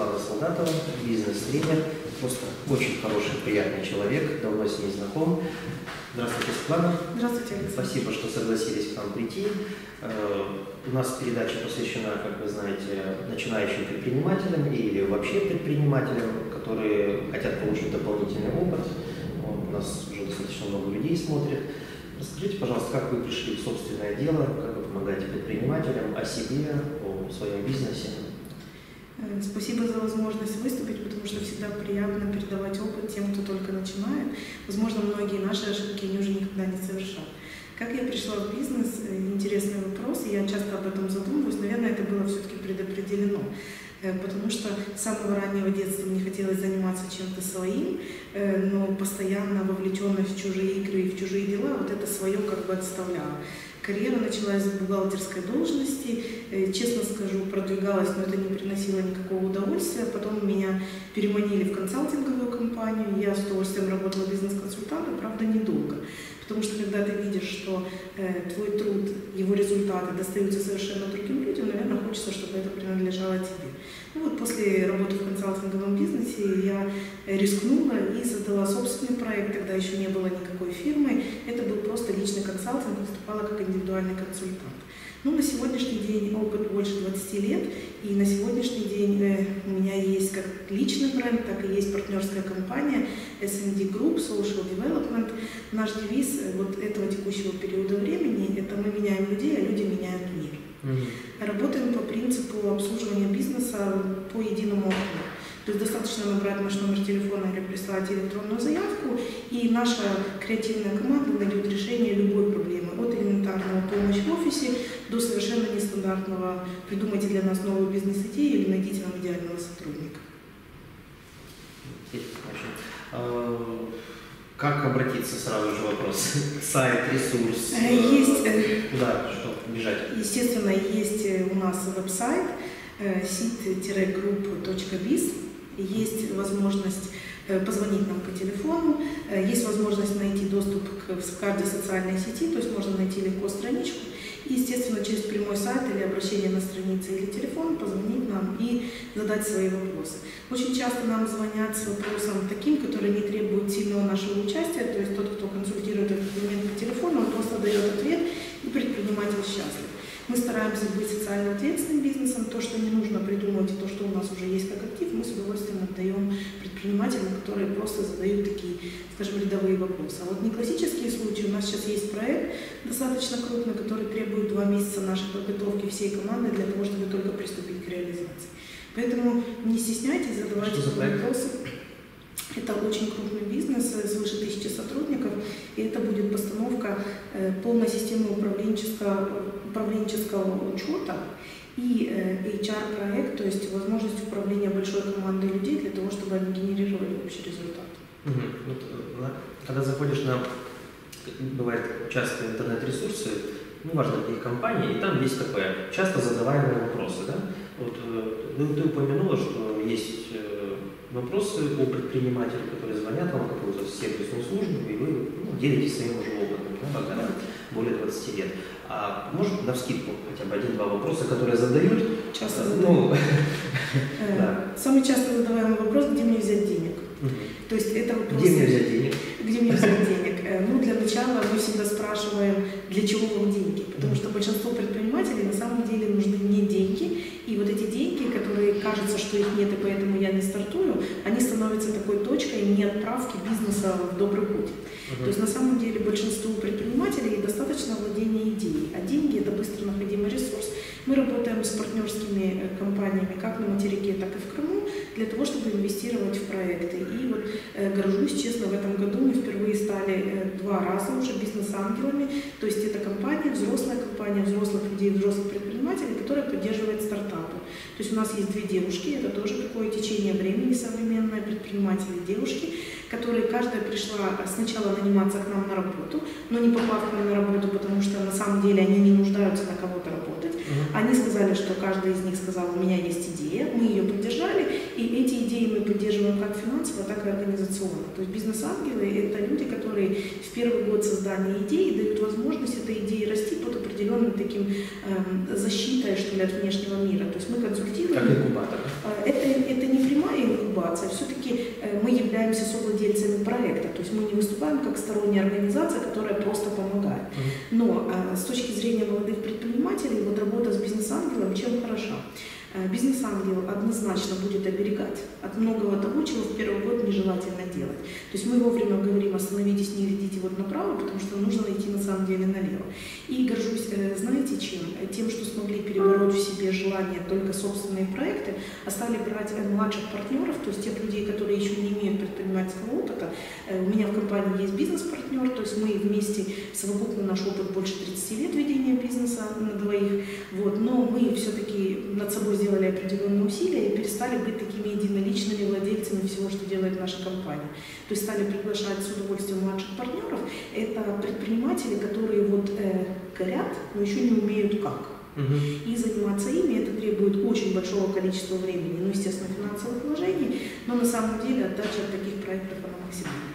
Светлана Солдатова, бизнес-тренер, просто очень хороший, приятный человек, давно с ней знаком. Здравствуйте, Светлана. Здравствуйте, Александр. Спасибо, что согласились к нам прийти. Э, у нас передача посвящена, как вы знаете, начинающим предпринимателям или вообще предпринимателям, которые хотят получить дополнительный опыт. У нас уже достаточно много людей смотрит. Расскажите, пожалуйста, как вы пришли в собственное дело, как вы помогаете предпринимателям, о себе, о своем бизнесе? Э, спасибо за возможность выступить, потому что всегда приятно передавать опыт тем, кто только начинает. Возможно, многие наши ошибки они уже никогда не совершат. Как я пришла в бизнес? Э, интересный вопрос, я часто об этом задумываюсь. Наверное, это было все-таки предопределено. Э, потому что с самого раннего детства мне хотелось заниматься чем-то своим, но постоянно вовлеченность в чужие игры и в чужие дела, вот это свое как бы отставляла. Карьера началась с бухгалтерской должности. Э, честно скажу, продвигалась, но это не приносило никакого удовольствия. Потом меня переманили в консалтинговую компанию. Я с удовольствием работала бизнес-консультантом, правда, недолго. Потому что когда ты видишь, что э, твой труд, его результаты достаются совершенно другим людям, наверное, хочется, чтобы это принадлежало тебе. Ну вот после работы в консалтинговом бизнесе я рискнула и создала собственный проект, тогда еще не было никакой фирмы. Это был просто личный консалтинг, выступала как индивидуальный консультант. Ну, на сегодняшний день опыт больше 20 лет, и на сегодняшний день э, у меня есть как личный бренд, так и есть партнерская компания S&D Group Social Development. Наш девиз э, вот этого текущего периода времени – это мы меняем людей, а люди меняют мир. Mm-hmm. Работаем по принципу обслуживания бизнеса по единому окну. То есть достаточно набрать наш номер телефона или прислать электронную заявку, и наша креативная команда найдет решение любой проблемы, от элементарного помощи в офисе до совершенно нестандартного «придумайте для нас новую бизнес-идею» или «найдите нам идеального сотрудника». А, как обратиться, сразу же вопрос? Сайт, ресурс? Э, есть. Э, куда, что бежать? Естественно, есть э, у нас веб-сайт sit-group.biz. Есть возможность позвонить нам по телефону, есть возможность найти доступ к, каждой социальной сети, то есть можно найти легко страничку и, естественно, через прямой сайт или обращение на странице или телефон позвонить нам и задать свои вопросы. Очень часто нам звонят с вопросом таким, который не требует сильного нашего участия, то есть тот, кто консультирует этот момент по телефону, он просто дает ответ, и предприниматель счастлив. Мы стараемся быть социально ответственным бизнесом. То, что не нужно придумывать, и то, что у нас уже есть как актив, мы с удовольствием отдаем предпринимателям, которые просто задают такие, скажем, рядовые вопросы. А вот не классические случаи. У нас сейчас есть проект достаточно крупный, который требует два месяца нашей подготовки всей команды для того, чтобы только приступить к реализации. Поэтому не стесняйтесь, задавайте вопросы. Это очень крупный бизнес, э, свыше тысячи сотрудников, и это будет постановка э, полной системы управленческого, управленческого учета и э, HR-проект, то есть возможность управления большой командой людей для того, чтобы они генерировали общий результат. Угу. Вот, когда заходишь на, бывает, часто интернет-ресурсы, неважно какие компании, и там есть такое, часто задаваемые вопросы, да? Вот, ты, ты упомянула, что есть вопросы о предпринимателе, которые звонят вам какую-то сервисную службу, и вы ну, делитесь своим уже опытом, да, благодаря более 20 лет. А может на вскидку хотя бы один-два вопроса, которые задают? Часто задают. Ну, да. Самый часто задаваемый вопрос, где мне взять денег? То есть это вопрос... Где мне взять денег? Где мне взять денег? Э, ну, для начала мы всегда спрашиваем, для чего вам деньги? Потому что большинство предпринимателей на самом деле нужны не деньги, и вот эти деньги, которые кажется, что их нет, и поэтому я не стартую, они становятся такой точкой не отправки бизнеса в добрый путь. Uh-huh. То есть на самом деле большинству предпринимателей достаточно владения идеей, а деньги это быстро находимый ресурс. Мы работаем с партнерскими э, компаниями как на материке, так и в Крыму для того, чтобы инвестировать в проекты. И вот э, горжусь, честно, в этом году мы впервые стали э, два раза уже бизнес-ангелами. То есть это компания, взрослая компания, взрослых людей, взрослых предпринимателей, которая поддерживает стартапы. То есть у нас есть две девушки, это тоже такое течение времени современное, предприниматели девушки, которые каждая пришла сначала наниматься к нам на работу, но не попав к нам на работу, потому что на самом деле они не нуждаются на кого-то работать. Они сказали, что каждый из них сказал, у меня есть идея, мы ее поддержали, и эти идеи мы поддерживаем как финансово, так и организационно. То есть бизнес-ангелы – это люди, которые в первый год создания идеи дают возможность этой идее расти под определенным таким э, защитой, что ли, от внешнего мира. То есть мы консультируем. Как инкубатор. Э, это, это не прямая инкубация. Все-таки э, мы являемся совладельцами проекта. То есть мы не выступаем как сторонняя организация, которая просто помогает. Но э, с точки зрения молодых предпринимателей, вот работа с бизнес-ангелом чем хороша? Э, бизнес-ангел однозначно будет оберегать от многого того, чего в первый год нежелательно делать. То есть мы вовремя говорим, остановитесь, не глядите вот направо, потому что нужно идти на самом деле налево. И горжусь, э, знаете чем? Э, тем, что смогли перебороть в себе желание только собственные проекты, а стали брать младших партнеров, то есть тех людей, которые еще не имеют предпринимательского опыта. У меня в компании есть бизнес-партнер, то есть мы вместе, совокупно наш опыт больше 30 лет ведения бизнеса на двоих, вот, но мы все-таки над собой сделали определенные усилия и перестали быть такими единоличными владельцами всего, что делает наша компания. То есть стали приглашать с удовольствием младших партнеров. Это предприниматели, которые вот э, горят, но еще не умеют как. И заниматься ими это требует очень большого количества времени, ну, естественно, финансовых вложений, но на самом деле отдача от таких проектов она максимальная.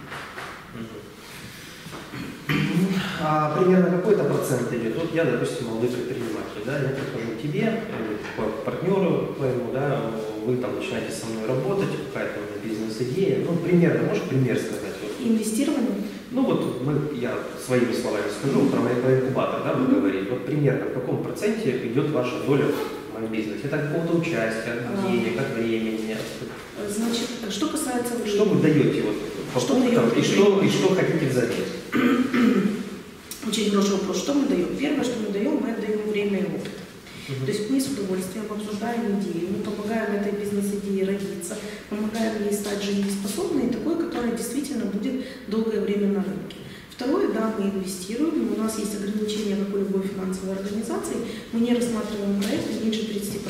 А примерно какой-то процент идет? Вот я, допустим, молодой предприниматель, да, я прихожу к тебе, к партнеру твоему, да, вы там начинаете со мной работать, какая-то у меня бизнес-идея, ну, примерно, можешь пример сказать? Вот. Инвестирование? Ну, вот мы, я своими словами скажу, про моего инкубатор, да, вы говорите, вот примерно в каком проценте идет ваша доля в моем бизнесе? Это какого-то участия, от а. денег, от времени? Значит, что касается времени. Что вы даете вот по что пунктам и что, и что хотите взамен? Очень хороший вопрос. Что мы даем? Первое, что мы даем, мы отдаем время и опыт. То есть мы с удовольствием обсуждаем идею, мы помогаем этой бизнес-идее родиться, помогаем ей стать жизнеспособной, такой, которая действительно будет долгое время на рынке. Второе, да, мы инвестируем, у нас есть ограничения, как у любой финансовой организации, мы не рассматриваем проекты меньше 30%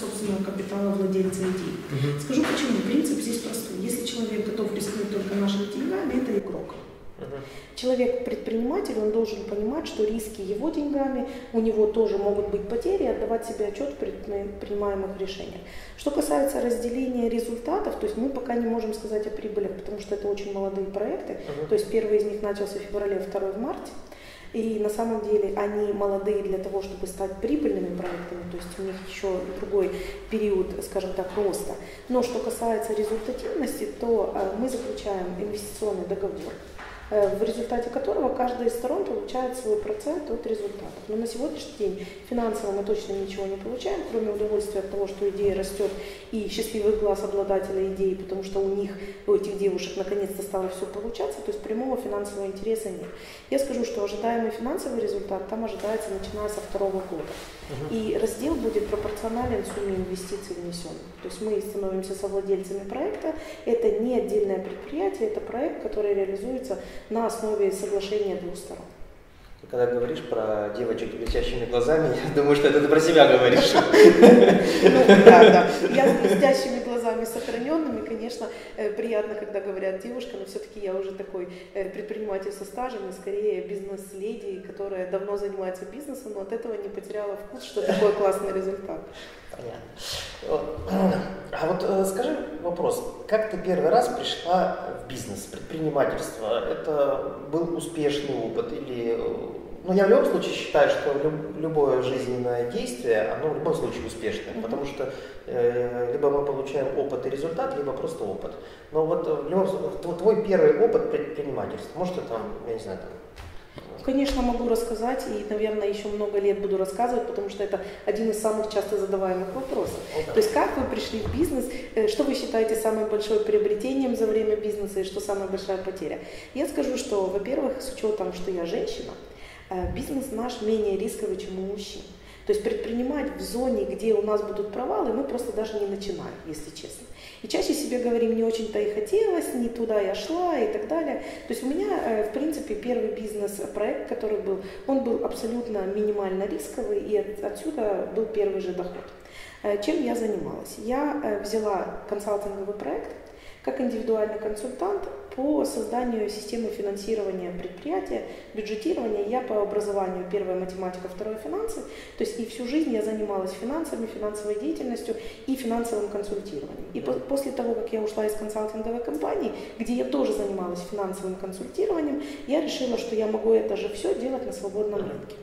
собственного капитала владельца идеи. Uh-huh. Скажу почему. Принцип здесь простой. Если человек готов рискнуть только нашими деньгами, это игрок. Человек-предприниматель, он должен понимать, что риски его деньгами, у него тоже могут быть потери, отдавать себе отчет в принимаемых решениях. Что касается разделения результатов, то есть мы пока не можем сказать о прибылях, потому что это очень молодые проекты. Uh-huh. То есть первый из них начался в феврале, второй в марте. И на самом деле они молодые для того, чтобы стать прибыльными проектами, то есть у них еще другой период, скажем так, роста. Но что касается результативности, то э, мы заключаем инвестиционный договор в результате которого каждая из сторон получает свой процент от результатов. Но на сегодняшний день финансово мы точно ничего не получаем, кроме удовольствия от того, что идея растет и счастливый глаз обладателя идеи, потому что у них, у этих девушек, наконец-то стало все получаться, то есть прямого финансового интереса нет. Я скажу, что ожидаемый финансовый результат там ожидается начиная со второго года. И раздел будет пропорционален сумме инвестиций внесенных. То есть мы становимся совладельцами проекта. Это не отдельное предприятие, это проект, который реализуется на основе соглашения двух сторон. Ты когда говоришь про девочек с блестящими глазами, я думаю, что это ты про себя говоришь. Ну, да, да. Я с блестящими глазами сохраненными, конечно, э, приятно, когда говорят девушка, но все-таки я уже такой э, предприниматель со стажем и скорее бизнес-леди, которая давно занимается бизнесом, но от этого не потеряла вкус, что такой классный результат. Понятно. А вот э, скажи вопрос, как ты первый раз пришла в бизнес, предпринимательство? Это был успешный опыт или... Э, ну, я в любом случае считаю, что любое жизненное действие, оно в любом случае успешное, mm-hmm. потому что э, либо мы получаем опыт и результат, либо просто опыт. Но вот э, в любом случае, твой первый опыт предпринимательства, может, это, я не знаю, там, Конечно, могу рассказать и, наверное, еще много лет буду рассказывать, потому что это один из самых часто задаваемых вопросов. Okay. То есть как вы пришли в бизнес, э, что вы считаете самым большим приобретением за время бизнеса и что самая большая потеря? Я скажу, что, во-первых, с учетом, что я женщина, э, бизнес наш менее рисковый, чем у мужчин. То есть предпринимать в зоне, где у нас будут провалы, мы просто даже не начинаем, если честно. И чаще себе говорим, не очень-то и хотелось, не туда я шла и так далее. То есть у меня, э, в принципе, первый бизнес-проект, который был, он был абсолютно минимально рисковый, и отсюда был первый же доход. Э, чем я занималась? Я э, взяла консалтинговый проект, как индивидуальный консультант по созданию системы финансирования предприятия, бюджетирования. Я по образованию первая математика, второе финансы. То есть и всю жизнь я занималась финансами, финансовой деятельностью и финансовым консультированием. И по после того, как я ушла из консалтинговой компании, где я тоже занималась финансовым консультированием, я решила, что я могу это же все делать на свободном рынке.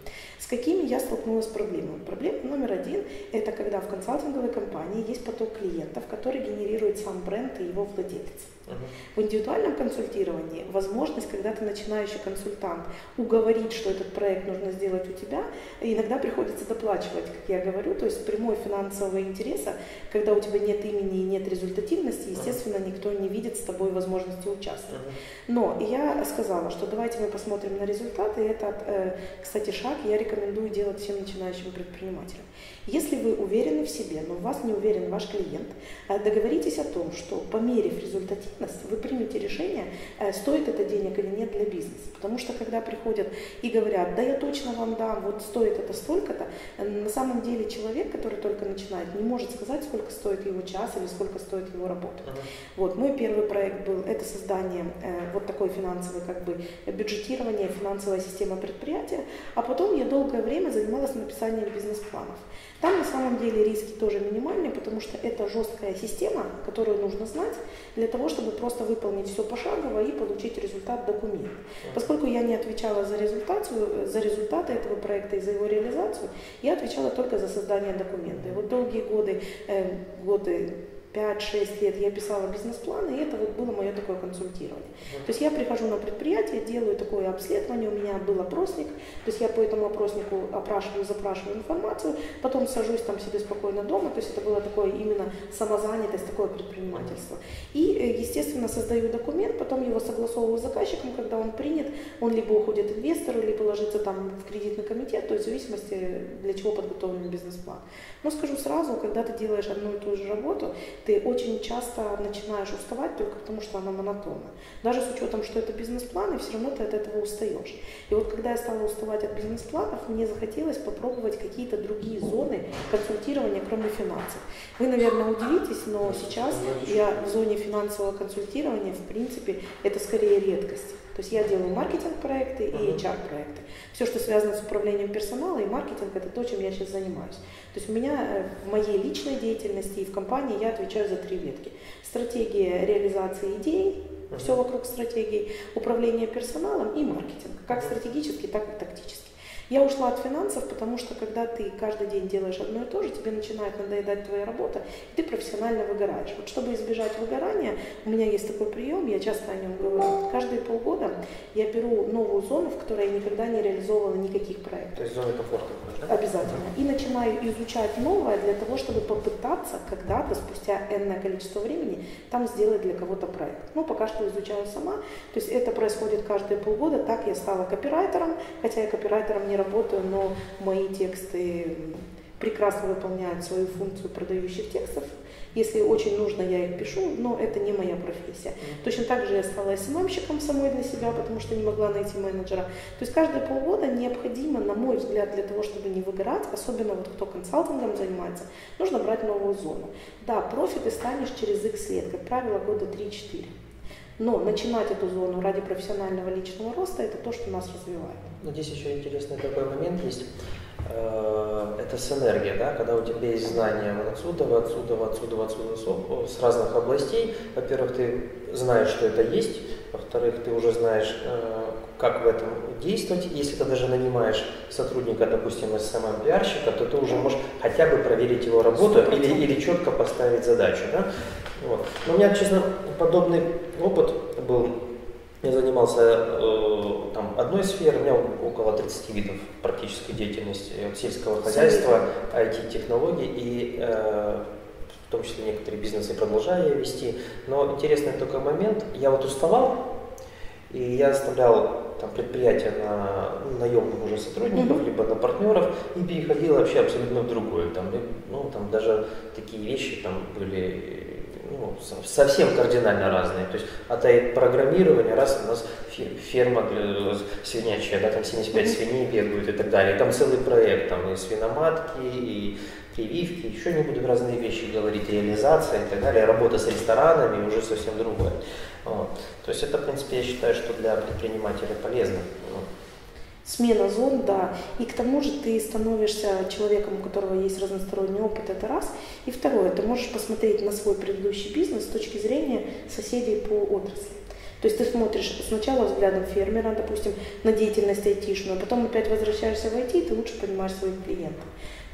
С какими я столкнулась проблемами? Проблема номер один – это когда в консалтинговой компании есть поток клиентов, который генерирует сам бренд и его владелец. Uh-huh. В индивидуальном консультировании возможность, когда ты начинающий консультант, уговорить, что этот проект нужно сделать у тебя, иногда приходится доплачивать, как я говорю, то есть прямой финансового интереса, когда у тебя нет имени и нет результативности, естественно, никто не видит с тобой возможности участвовать. Но я сказала, что давайте мы посмотрим на результаты. Этот, э, кстати, шаг я рекомендую делать всем начинающим предпринимателям. Если вы уверены в себе, но у вас не уверен ваш клиент, э, договоритесь о том, что померив результативность, вы примете решение, э, стоит это денег или нет для бизнеса. Потому что когда приходят и говорят, да я точно вам дам, вот стоит это столько-то, на самом деле человек, который только начинает, не может сказать, сколько стоит его час или сколько стоит его работа. Uh-huh. Вот мой первый проект был, это создание вот такой финансовой как бы бюджетирование, финансовая система предприятия, а потом я долгое время занималась написанием бизнес-планов. Там на самом деле риски тоже минимальные, потому что это жесткая система, которую нужно знать для того, чтобы просто выполнить все пошагово и получить результат документа. Поскольку я не отвечала за, результацию, за результаты этого проекта и за его реализацию, я отвечала только за создание документа. И вот долгие годы, э, годы 5-6 лет я писала бизнес-план, и это вот было мое такое консультирование. То есть я прихожу на предприятие, делаю такое обследование, у меня был опросник, то есть я по этому опроснику опрашиваю, запрашиваю информацию, потом сажусь там себе спокойно дома, то есть это было такое именно самозанятость, такое предпринимательство. И, э, естественно, создаю документ, потом его согласовываю с заказчиком, когда он принят, он либо уходит инвестору, либо ложится там в кредитный комитет, то есть в зависимости, для чего подготовлен бизнес-план. Но скажу сразу, когда ты делаешь одну и ту же работу, ты очень часто начинаешь уставать только потому, что она монотонна. Даже с учетом, что это бизнес-планы, все равно ты от этого устаешь. И вот когда я стала уставать от бизнес-планов, мне захотелось попробовать какие-то другие зоны консультирования, кроме финансов. Вы, наверное, удивитесь, но сейчас я в зоне финансового консультирования, в принципе, это скорее редкость. То есть я делаю маркетинг-проекты и HR-проекты. Все, что связано с управлением персонала и маркетинг, это то, чем я сейчас занимаюсь. То есть у меня э, в моей личной деятельности и в компании я отвечаю за три ветки. Стратегия реализации идей, все вокруг стратегии, управление персоналом и маркетинг, как стратегический, так и тактический. Я ушла от финансов, потому что когда ты каждый день делаешь одно и то же, тебе начинает надоедать твоя работа, и ты профессионально выгораешь. Вот чтобы избежать выгорания, у меня есть такой прием, я часто о нем говорю. Каждые полгода я беру новую зону, в которой я никогда не реализовывала никаких проектов. То есть зона комфорта. Да? Обязательно. И начинаю изучать новое для того, чтобы попытаться когда-то, спустя энное количество времени, там сделать для кого-то проект. Ну, пока что изучаю сама. То есть это происходит каждые полгода. Так я стала копирайтером, хотя я копирайтером не не работаю, но мои тексты прекрасно выполняют свою функцию продающих текстов. Если очень нужно, я их пишу, но это не моя профессия. Точно так же я стала СММщиком самой для себя, потому что не могла найти менеджера. То есть каждые полгода необходимо, на мой взгляд, для того, чтобы не выгорать, особенно вот кто консалтингом занимается, нужно брать новую зону. Да, профи ты станешь через X лет, как правило, года 3-4. Но начинать эту зону ради профессионального личного роста – это то, что нас развивает. Но здесь еще интересный такой момент есть. Э, это синергия, да, когда у тебя есть знания отсюда, отсюда, отсюда, отсюда, с разных областей. Во-первых, ты знаешь, что это есть. Во-вторых, ты уже знаешь, э, как в этом действовать. Если ты даже нанимаешь сотрудника, допустим, из самого пиарщика, то ты уже можешь хотя бы проверить его работу или, или четко поставить задачу. Да? Вот. Но у меня, честно, подобный опыт был. Я занимался э, там, одной сферой, у меня около 30 видов практической деятельности от сельского хозяйства, IT-технологий и э, в том числе некоторые бизнесы продолжаю вести. Но интересный только момент, я вот уставал, и я оставлял там, предприятия на наемных уже сотрудников, mm-hmm. либо на партнеров, и переходил вообще абсолютно в другое. Там, ну, там даже такие вещи там были ну, совсем кардинально разные. То есть от программирования, раз у нас ферма для свинячья, да, там 75 свиней бегают и так далее. Там целый проект, там и свиноматки, и прививки, еще не буду разные вещи говорить, реализация и так далее, работа с ресторанами уже совсем другое. Вот. То есть это, в принципе, я считаю, что для предпринимателя полезно. Смена зон, да. И к тому же ты становишься человеком, у которого есть разносторонний опыт, это раз. И второе, ты можешь посмотреть на свой предыдущий бизнес с точки зрения соседей по отрасли. То есть ты смотришь сначала взглядом фермера, допустим, на деятельность айтишную, а потом опять возвращаешься в IT, и ты лучше понимаешь своих клиентов.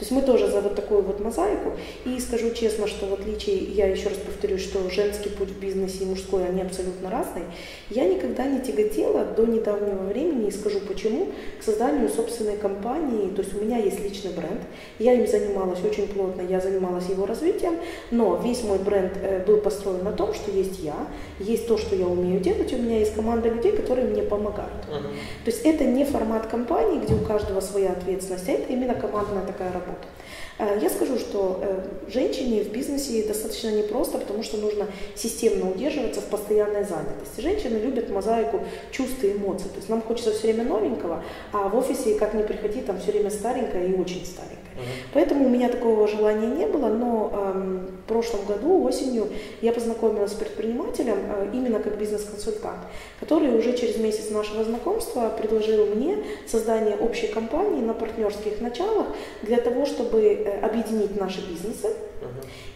То есть мы тоже за вот такую вот мозаику. И скажу честно, что в отличие, я еще раз повторюсь, что женский путь в бизнесе и мужской, они абсолютно разные. Я никогда не тяготела до недавнего времени, и скажу почему, к созданию собственной компании. То есть у меня есть личный бренд, я им занималась очень плотно, я занималась его развитием, но весь мой бренд э, был построен на том, что есть я, есть то, что я умею делать, у меня есть команда людей, которые мне помогают. Uh-huh. То есть это не формат компании, где у каждого своя ответственность, а это именно командная такая работа. Э, я скажу, что э, женщине в бизнесе достаточно непросто, потому что нужно системно удерживаться в постоянной занятости. Женщины любят мозаику чувств и эмоций. То есть нам хочется все время новенького, а в офисе, как ни приходи, там все время старенькое и очень старенькое. Поэтому у меня такого желания не было, но э, в прошлом году осенью я познакомилась с предпринимателем э, именно как бизнес-консультант, который уже через месяц нашего знакомства предложил мне создание общей компании на партнерских началах для того, чтобы э, объединить наши бизнесы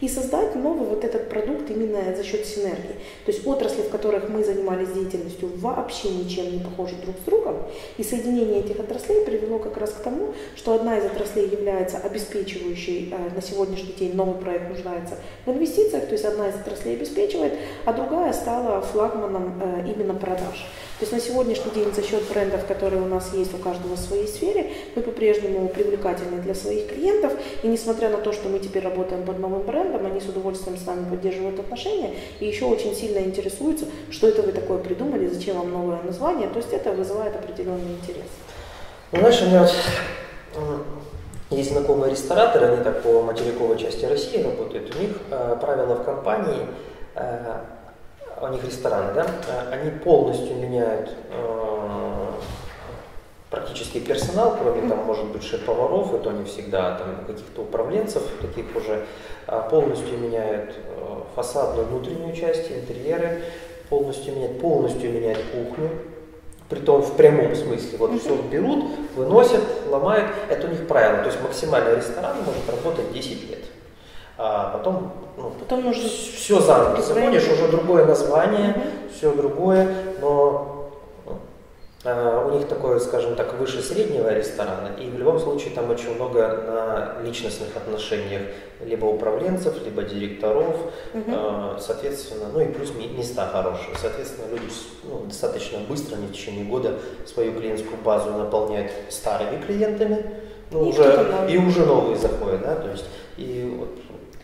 и создать новый вот этот продукт именно за счет синергии. То есть отрасли, в которых мы занимались деятельностью, вообще ничем не похожи друг с другом. И соединение этих отраслей привело как раз к тому, что одна из отраслей является обеспечивающей э, на сегодняшний день новый проект нуждается в инвестициях, то есть одна из отраслей обеспечивает, а другая стала флагманом э, именно продаж. То есть на сегодняшний день за счет брендов, которые у нас есть у каждого в своей сфере, мы по-прежнему привлекательны для своих клиентов. И несмотря на то, что мы теперь работаем под новым брендом, они с удовольствием с нами поддерживают отношения и еще очень сильно интересуются, что это вы такое придумали, зачем вам новое название. То есть это вызывает определенный интерес. Ну, знаешь, у меня вот есть знакомые рестораторы, они так по материковой части России работают. У них э, правила в компании э, у них рестораны, да, э, они полностью меняют э, практически персонал, кроме там, может быть, шеф-поваров, и то не всегда, там, каких-то управленцев, таких уже, а полностью меняют э, фасадную внутреннюю часть, интерьеры, полностью меняют, полностью меняют кухню, притом в прямом смысле. Вот все берут, выносят, ломают, это у них правило. То есть максимальный ресторан может работать 10 лет. А потом, ну, потом нужно все заново. заходишь, уже другое название, все другое, но у них такое, скажем так, выше среднего ресторана, и в любом случае там очень много на личностных отношениях либо управленцев, либо директоров, угу. э, соответственно, ну и плюс места хорошие, соответственно, люди ну, достаточно быстро, не в течение года, свою клиентскую базу наполняют старыми клиентами, ну, и, уже, и уже новые заходят, да, то есть, и вот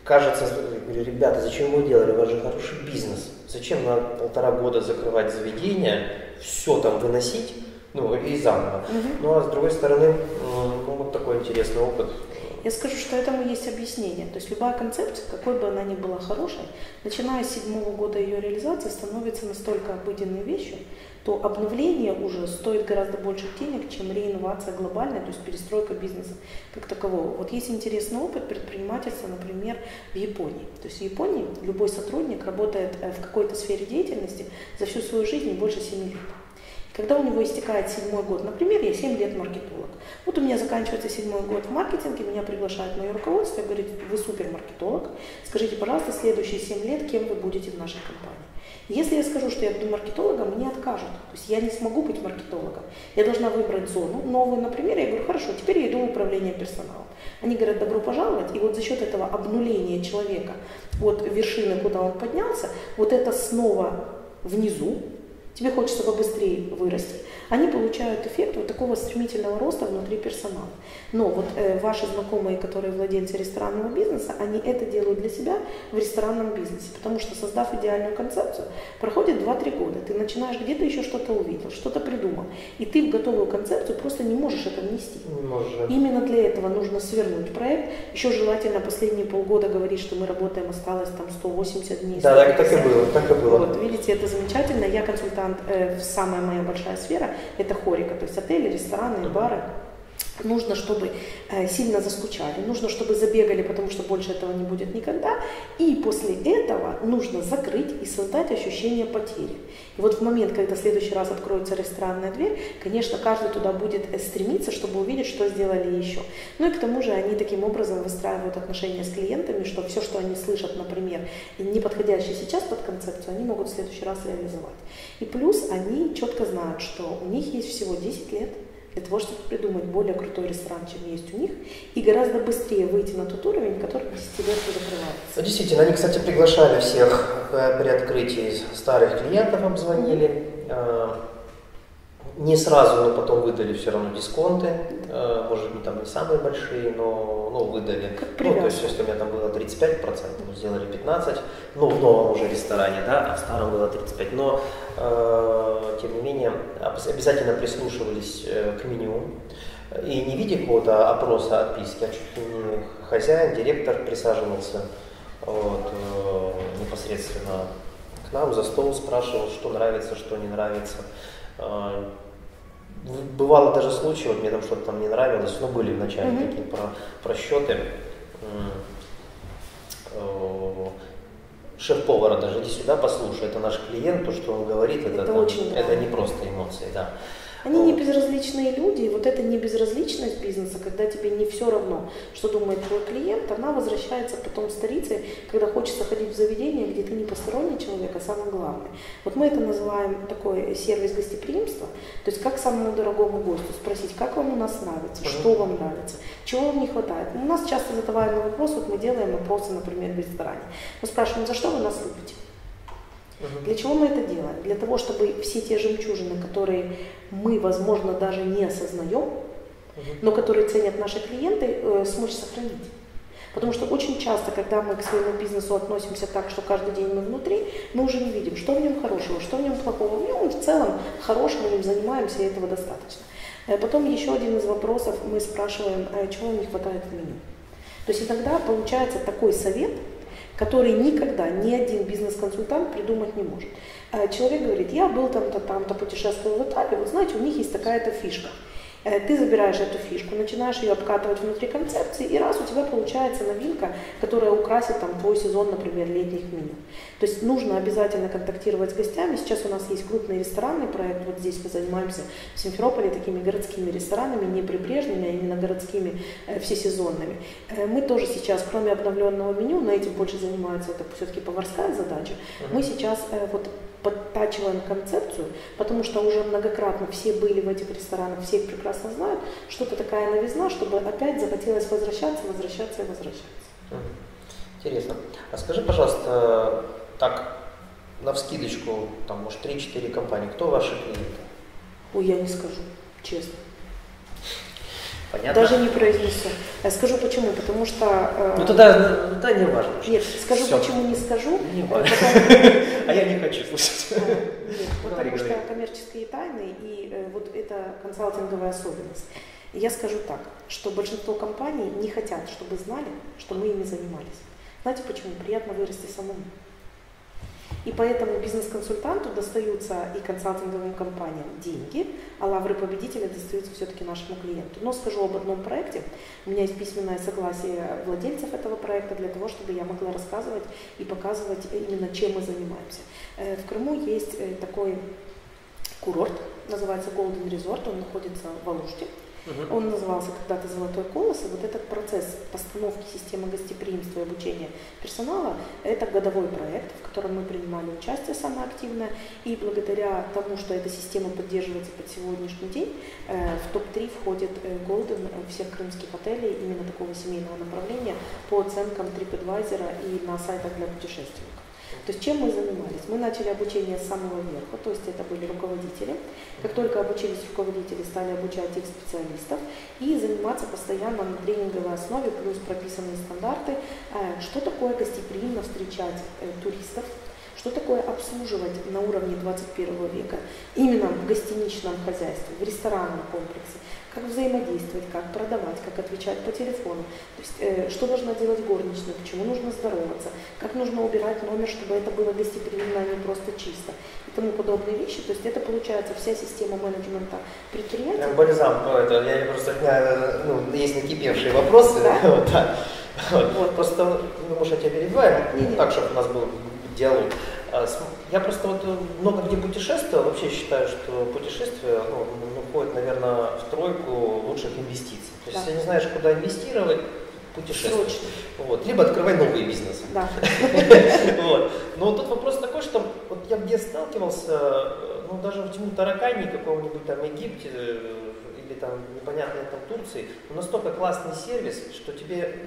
кажется, говорю, ребята, зачем вы делали, у вас же хороший бизнес, зачем на полтора года закрывать заведение, все там выносить, ну и заново. Угу. Ну а с другой стороны, ну, вот такой интересный опыт. Я скажу, что этому есть объяснение. То есть любая концепция, какой бы она ни была хорошей, начиная с седьмого года ее реализации, становится настолько обыденной вещью, то обновление уже стоит гораздо больше денег, чем реинновация глобальная, то есть перестройка бизнеса как такового. Вот есть интересный опыт предпринимательства, например, в Японии. То есть в Японии любой сотрудник работает э, в какой-то сфере деятельности за всю свою жизнь больше 7 лет. Когда у него истекает седьмой год, например, я 7 лет маркетолог. Вот у меня заканчивается седьмой год в маркетинге, меня приглашает мое руководство и говорит, вы супермаркетолог, скажите, пожалуйста, следующие 7 лет, кем вы будете в нашей компании. Если я скажу, что я буду маркетологом, мне откажут. То есть я не смогу быть маркетологом. Я должна выбрать зону новую, например, я говорю, хорошо, теперь я иду в управление персоналом. Они говорят, добро пожаловать, и вот за счет этого обнуления человека от вершины, куда он поднялся, вот это снова внизу, тебе хочется побыстрее вырасти, они получают эффект вот такого стремительного роста внутри персонала. Но вот э, ваши знакомые, которые владельцы ресторанного бизнеса, они это делают для себя в ресторанном бизнесе, потому что создав идеальную концепцию, проходит 2-3 года, ты начинаешь где-то еще что-то увидел, что-то придумал, и ты в готовую концепцию просто не можешь это внести. Не можешь. Именно для этого нужно свернуть проект, еще желательно последние полгода говорить, что мы работаем, осталось там 180 дней. Да, так, так и было, так и было. Вот, видите, это замечательно. Я консультант, э, самая моя большая сфера, это хорика, то есть отели, рестораны, бары. Нужно, чтобы э, сильно заскучали, нужно, чтобы забегали, потому что больше этого не будет никогда. И после этого нужно закрыть и создать ощущение потери. И вот в момент, когда в следующий раз откроется ресторанная дверь, конечно, каждый туда будет э, стремиться, чтобы увидеть, что сделали еще. Ну и к тому же они таким образом выстраивают отношения с клиентами, что все, что они слышат, например, не подходящее сейчас под концепцию, они могут в следующий раз реализовать. И плюс они четко знают, что у них есть всего 10 лет, для того, чтобы придумать более крутой ресторан, чем есть у них, и гораздо быстрее выйти на тот уровень, который к 10 лет закрывается. Ну, действительно, они, кстати, приглашали всех при открытии старых клиентов, обзвонили. А, не сразу, но потом выдали все равно дисконты, э, может быть, там не самые большие, но ну, выдали. Ну, то есть, если у меня там было 35%, мы сделали 15%, ну, в новом уже ресторане, да, а в старом было 35%. Но, э, тем не менее, обязательно прислушивались э, к меню. И не видя какого-то опроса, отписки, а чуть ли не хозяин, директор присаживался вот, э, непосредственно к нам за стол, спрашивал, что нравится, что не нравится. Э, бывало даже случаи, вот мне там что-то там не нравилось, но были вначале mm-hmm. такие про, просчеты. Э, шеф-повара даже иди сюда, послушай, это наш клиент, то, что он говорит, это, это, там, очень это не просто эмоции, да. Они не безразличные люди, и вот эта небезразличность бизнеса, когда тебе не все равно, что думает твой клиент, она возвращается потом старицей, когда хочется ходить в заведение, где ты не посторонний человек, а самое главное. Вот мы это называем такой сервис гостеприимства, то есть как самому дорогому гостю спросить, как вам у нас нравится, что вам нравится, чего вам не хватает. У нас часто задаваемый вопрос, вот мы делаем опросы, например, в ресторане. Мы спрашиваем, за что вы нас любите? Угу. Для чего мы это делаем? Для того, чтобы все те жемчужины, которые мы, возможно, даже не осознаем, угу. но которые ценят наши клиенты, э, смочь сохранить. Потому что очень часто, когда мы к своему бизнесу относимся так, что каждый день мы внутри, мы уже не видим, что в нем хорошего, что в нем плохого. В нем в целом хорош, мы им занимаемся, и этого достаточно. Э, потом еще один из вопросов, мы спрашиваем, а чего вам не хватает в меню. То есть иногда получается такой совет, который никогда ни один бизнес-консультант придумать не может. Э, человек говорит, я был там-то, там-то, путешествовал в Италии, вот знаете, у них есть такая-то фишка. Э, ты забираешь эту фишку, начинаешь ее обкатывать внутри концепции, и раз у тебя получается новинка, которая украсит там твой сезон, например, летних меню. То есть нужно обязательно контактировать с гостями. Сейчас у нас есть крупный ресторанный проект, вот здесь мы занимаемся в Симферополе такими городскими ресторанами, не прибрежными, а именно городскими, э, всесезонными. Э, мы тоже сейчас, кроме обновленного меню, на этим больше занимается, это все-таки поварская задача, мы сейчас вот подтачиваем концепцию, потому что уже многократно все были в этих ресторанах, все их прекрасно знают, что-то такая новизна, чтобы опять захотелось возвращаться, возвращаться и возвращаться. Интересно. А скажи, пожалуйста, так, на вскидочку, там, может, 3-4 компании, кто ваши клиенты? Ой, я не скажу, честно. Понятно. Даже не произнесу. Я скажу почему, потому что... Э, ну тогда, да, не важно. Нет, скажу Все. почему не скажу. Не важно. А я не хочу слушать. Нет, потому что коммерческие тайны и э, вот это консалтинговая особенность. Я скажу так, что большинство компаний не хотят, чтобы знали, что мы ими занимались. Знаете почему? Приятно вырасти самому. И поэтому бизнес-консультанту достаются и консалтинговым компаниям деньги, а лавры победителя достаются все-таки нашему клиенту. Но скажу об одном проекте. У меня есть письменное согласие владельцев этого проекта для того, чтобы я могла рассказывать и показывать именно, чем мы занимаемся. Э, в Крыму есть э, такой курорт, называется Golden Resort, он находится в Алуште. Угу. Он назывался когда-то «Золотой колос», и вот этот процесс постановки системы гостеприимства и обучения персонала – это годовой проект, в котором мы принимали участие самое активное, и благодаря тому, что эта система поддерживается под сегодняшний день, э, в топ-3 входит э, Golden всех крымских отелей именно такого семейного направления по оценкам TripAdvisor и на сайтах для путешественников. То есть чем мы занимались? Мы начали обучение с самого верха, то есть это были руководители. Как только обучились руководители, стали обучать их специалистов и заниматься постоянно на тренинговой основе, плюс прописанные стандарты, э, что такое гостеприимно встречать э, туристов, что такое обслуживать на уровне 21 века именно в гостиничном хозяйстве, в ресторанном комплексе, как взаимодействовать, как продавать, как отвечать по телефону. То есть, э, что должна делать горничная, почему нужно здороваться, как нужно убирать номер, чтобы это было гостеприимно, а не просто чисто и тому подобные вещи. То есть это получается вся система менеджмента предприятия. Бальзам, ну, это, я просто, ну, есть накипевшие вопросы. Да? вот, да. Вот. Просто, ну, может, я тебя перебиваю, не, так, чтобы у нас был диалог. А, я просто вот э, много где путешествовал, вообще считаю, что путешествие ну, входит, наверное, в тройку лучших инвестиций. То есть, да. если не знаешь, куда инвестировать, путешествуй. Вот. Либо открывай новые бизнесы. Да. вот. Но тут вопрос такой, что вот я где сталкивался, ну даже в тьму таракани какого-нибудь там Египте, или там непонятной там Турции, настолько классный сервис, что тебе,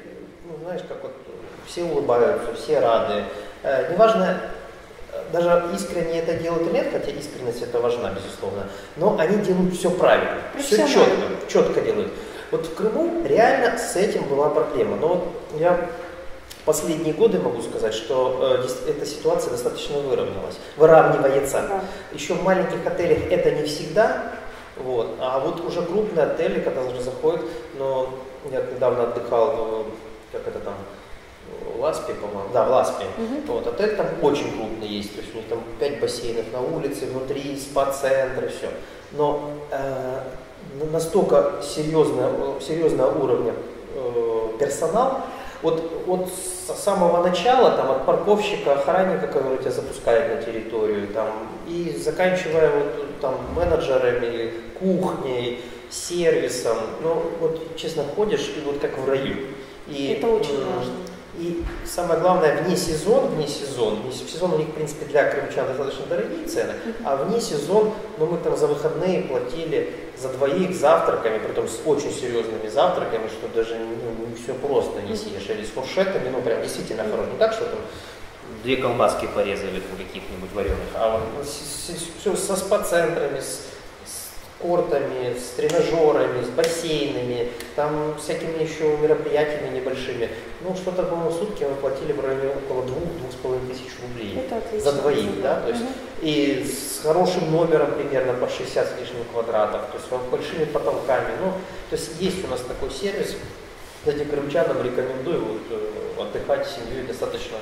ну знаешь, как вот все улыбаются, все рады. Э, неважно, даже искренне это делают или нет, хотя искренность это важна, безусловно, но они делают все правильно, все четко, четко делают. Вот в Крыму реально с этим была проблема. Но вот я последние годы могу сказать, что э, эта ситуация достаточно выровнялась, выравнивается. Да. Еще в маленьких отелях это не всегда, вот, а вот уже крупные отели, когда уже заходят, но я недавно отдыхал, ну, как это там, в Ласпе, по-моему, да, в Ласпе. Угу. Вот, отель там очень крупный есть, то есть у них там 5 бассейнов на улице, внутри, спа-центры, все. Но э, настолько серьезно, серьезного уровня э, персонал, вот, вот с самого начала, там, от парковщика, охранника, который тебя запускает на территорию, там, и заканчивая вот, там, менеджерами, кухней, сервисом, ну, вот, честно, ходишь, и вот как в раю. И, Это очень важно. И самое главное, вне сезон, вне сезон, вне сезон у них, в принципе, для крымчан достаточно дорогие цены, а вне сезон, ну, мы там за выходные платили за двоих завтраками, притом с очень серьезными завтраками, что даже ну, не все просто не съешь, или с фуршетами, ну, прям действительно хорошо. Не так, что там две колбаски порезали там каких-нибудь вареных, а вот все со спа-центрами, с кортами, с тренажерами, с бассейнами, там всякими еще мероприятиями небольшими. Ну, что-то, по-моему, сутки мы платили в районе около двух-двух с половиной тысяч рублей. Это отлично. За двоих, да? То есть, угу. И с хорошим номером примерно по 60 с лишним квадратов, то есть с большими потолками. Ну, то есть есть у нас такой сервис, кстати, крымчанам рекомендую вот, э, отдыхать с семьей достаточно.